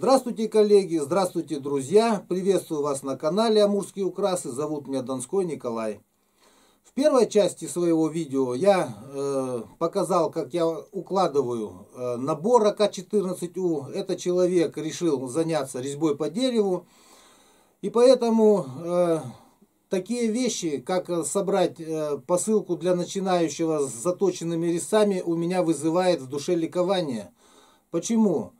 Здравствуйте, коллеги, здравствуйте, друзья. Приветствую вас на канале Амурские украсы. Зовут меня Донской Николай. В первой части своего видео я э, показал, как я укладываю э, набор АК-14У. Этот человек решил заняться резьбой по дереву. И поэтому э, такие вещи, как собрать э, посылку для начинающего с заточенными резцами, у меня вызывает в душе ликование. Почему?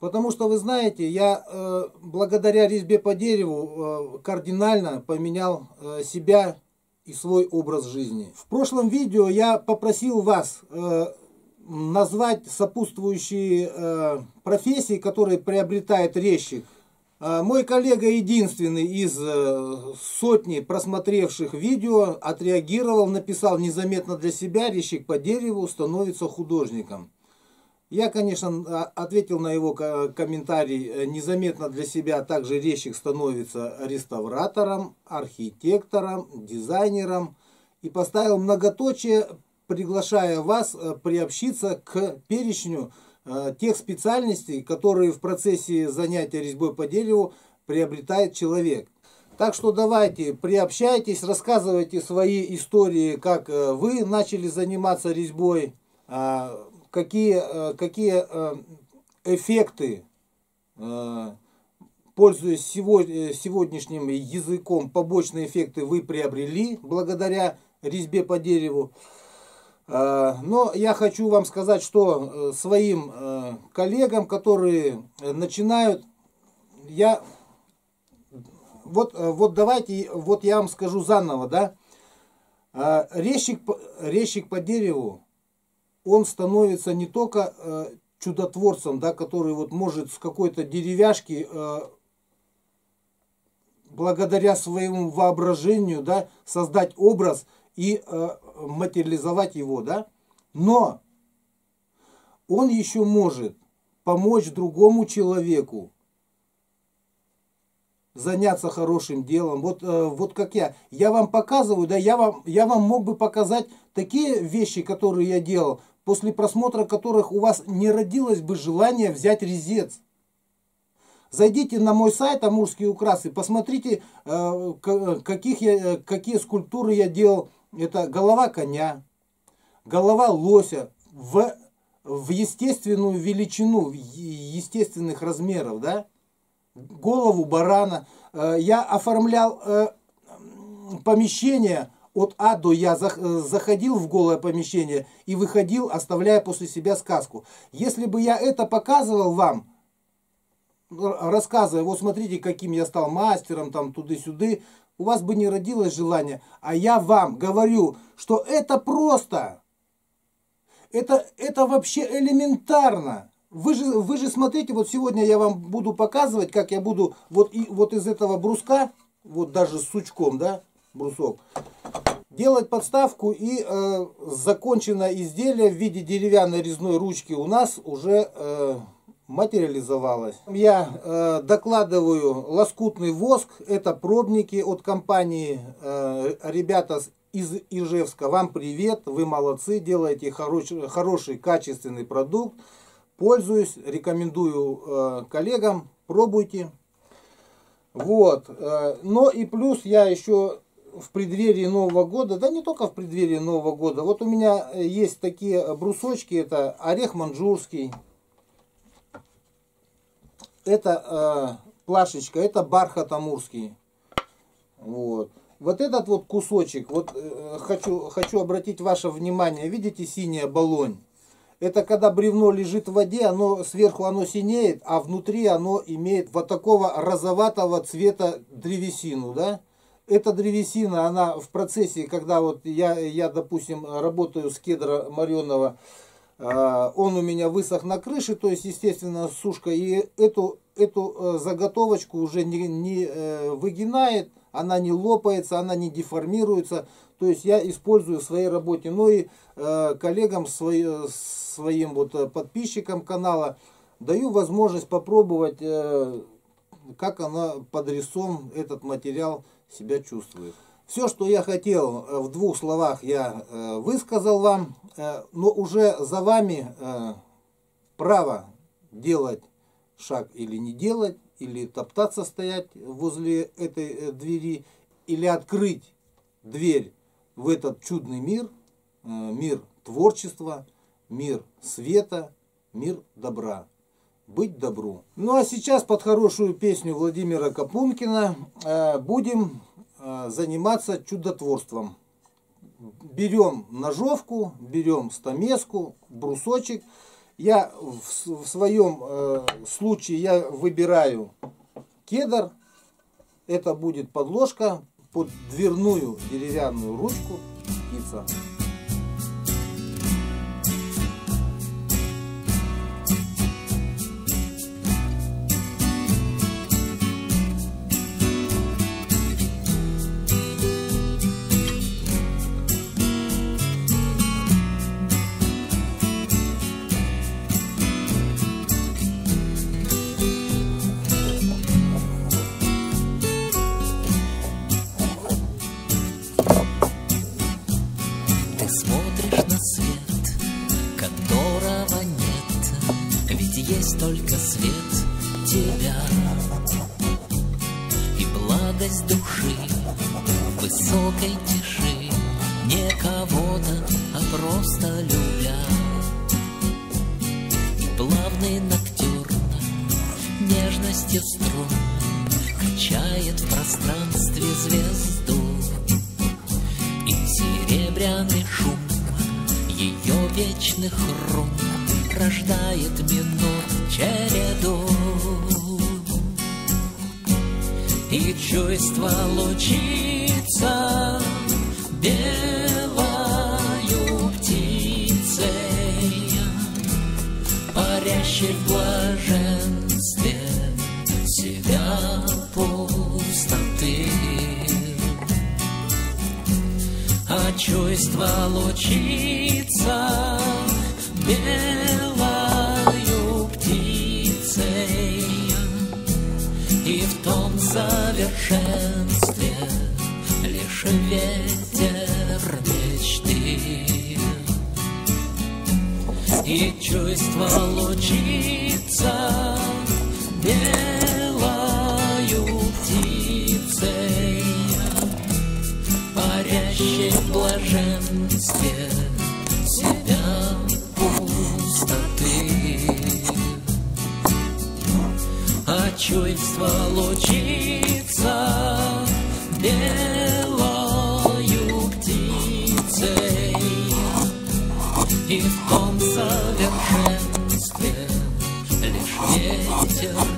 Потому что, вы знаете, я э, благодаря резьбе по дереву э, кардинально поменял э, себя и свой образ жизни. В прошлом видео я попросил вас э, назвать сопутствующие э, профессии, которые приобретает резчик. Э, мой коллега единственный из э, сотни просмотревших видео отреагировал, написал незаметно для себя, резчик по дереву становится художником. Я, конечно, а, ответил на его комментарий э, незаметно для себя. Также резчик становится реставратором, архитектором, дизайнером. И поставил многоточие, приглашая вас э, приобщиться к перечню э, тех специальностей, которые в процессе занятия резьбой по дереву приобретает человек. Так что давайте, приобщайтесь, рассказывайте свои истории, как вы начали заниматься резьбой, а, какие, э, какие э, эффекты, э, пользуясь сегодняшним языком, побочные эффекты вы приобрели благодаря резьбе по дереву. Но я хочу вам сказать, что своим коллегам, которые начинают, я вот, вот давайте, вот я вам скажу заново, да, резчик, резчик по дереву он становится не только э, чудотворцем, да, который вот может с какой-то деревяшки э, благодаря своему воображению да, создать образ и э, материализовать его, да, но он еще может помочь другому человеку заняться хорошим делом. Вот, э, вот как я. Я вам показываю, да, я вам, я вам мог бы показать такие вещи, которые я делал, после просмотра которых у вас не родилось бы желание взять резец. Зайдите на мой сайт Амурские украсы, посмотрите, э, каких я, какие скульптуры я делал. Это голова коня, голова лося в, в естественную величину, естественных размеров, да? голову барана. Э, я оформлял э, помещение от А до Я э, заходил в голое помещение и выходил, оставляя после себя сказку. Если бы я это показывал вам, рассказывая, вот смотрите, каким я стал мастером, там, туды-сюды, у вас бы не родилось желания. А я вам говорю, что это просто. Это, это вообще элементарно. Вы же, вы же смотрите, вот сегодня я вам буду показывать, как я буду вот, и, вот из этого бруска, вот даже с сучком, да, брусок, делать подставку и э, законченное изделие в виде деревянной резной ручки у нас уже э, материализовалось. Я э, докладываю лоскутный воск, это пробники от компании э, ребята из Ижевска. Вам привет, вы молодцы, делаете хороший, хороший качественный продукт. Пользуюсь, рекомендую э, коллегам, пробуйте. Вот. Э, но и плюс я еще в преддверии Нового года, да не только в преддверии Нового года, вот у меня э, есть такие брусочки, это орех манжурский, это э, плашечка, это бархат амурский. Вот. Вот этот вот кусочек, вот э, хочу, хочу обратить ваше внимание, видите синяя баллонь? Это когда бревно лежит в воде, оно сверху оно синеет, а внутри оно имеет вот такого розоватого цвета древесину, да? Эта древесина, она в процессе, когда вот я, я допустим, работаю с кедра мореного, а, он у меня высох на крыше, то есть, естественно, сушка, и эту, эту э, заготовочку уже не, не э, выгинает, она не лопается, она не деформируется, то есть я использую в своей работе. Ну и э, коллегам, свои, своим вот подписчикам канала даю возможность попробовать, как она под резцом, этот материал себя чувствует. Все, что я хотел э, в двух словах, я э, высказал вам, э, но уже за вами право делать шаг или не делать, или топтаться стоять возле этой двери, или открыть дверь в этот чудный мир, мир творчества, мир света, мир добра. Быть добру. Ну а сейчас под хорошую песню Владимира Капункина э, будем заниматься чудотворством. Берем ножовку, берем стамеску, брусочек – я в, в своем э, случае я выбираю кедр. Это будет подложка под дверную деревянную ручку птица. Благость души высокой тиши. Не кого-то, а просто любя. И плавный ноктюрн нежностью струн Качает в пространстве звезду. И серебряный шум ее вечных рун рождает минут череду И чувство лучится. Белою птицей Парящей в блаженстве себя пустоты. А чувство лучится. Белою ветер мечты. И чувство лучится белою птицей Парящей в блаженстве чувство лучится белою И в том совершенстве лишь ветер звенит,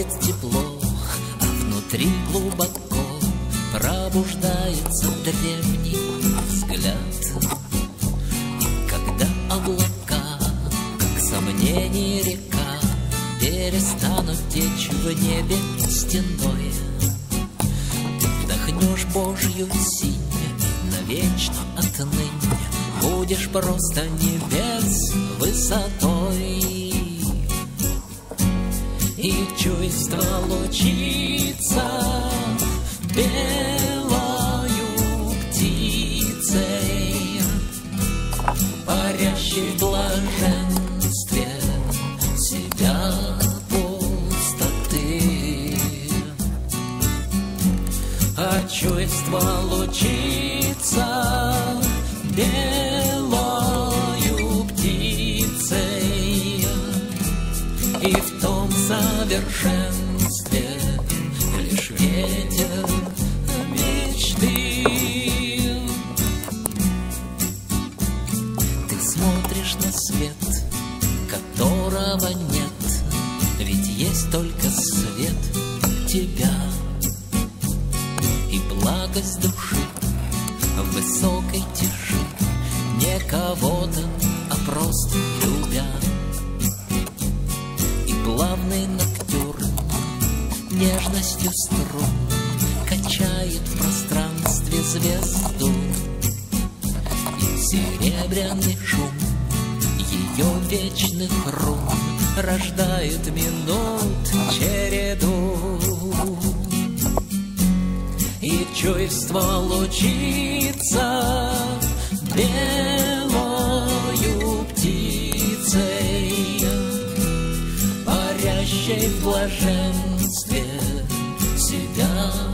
приходит тепло, а внутри глубоко пробуждается древний взгляд. И когда облака, как сомнение река, перестанут течь в небе стеной, вдохнешь Божью силу навечно отныне Будешь просто небес высотой И чувство лучится белою птицей Парящей в блаженстве себя пустоты. А чувство лучится белою совершенстве серебряный шум. Ее вечных рун Рождает минут череду. И чувство лучится Белою птицей Парящей в блаженстве Себя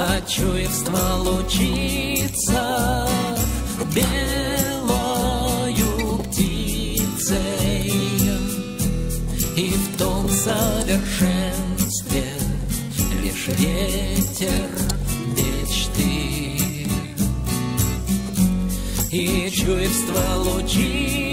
А чувство лучится Белою птицей. И в том совершенстве Лишь ветер мечты. И чувство лучится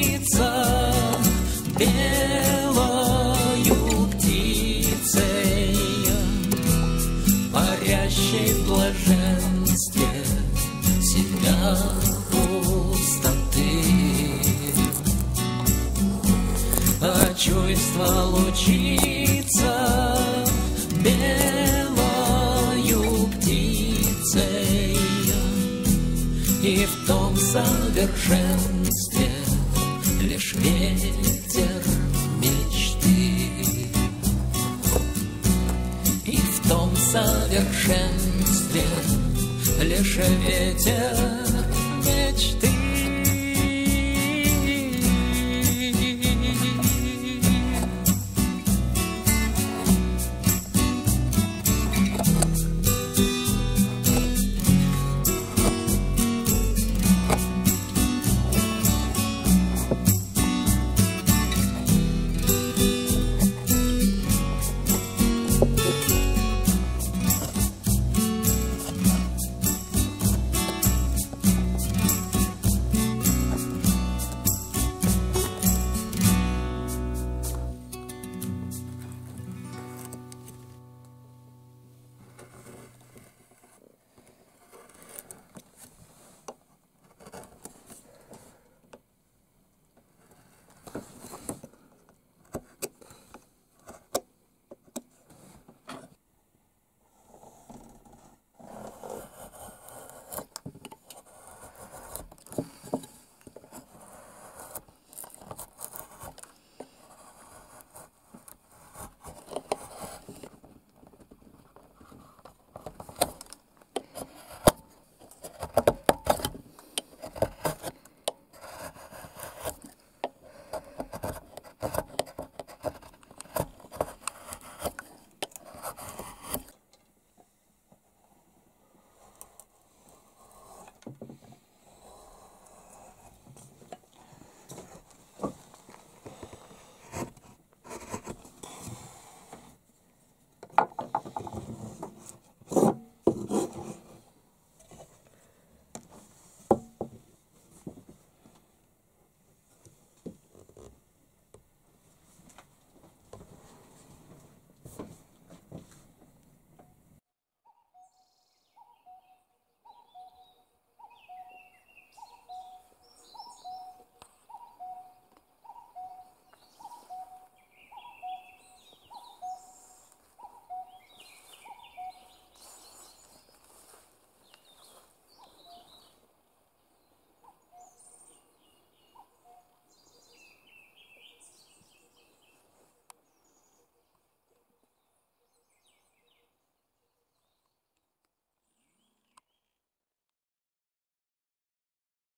совершенстве Лишь ветер мечты. И в том совершенстве Лишь ветер мечты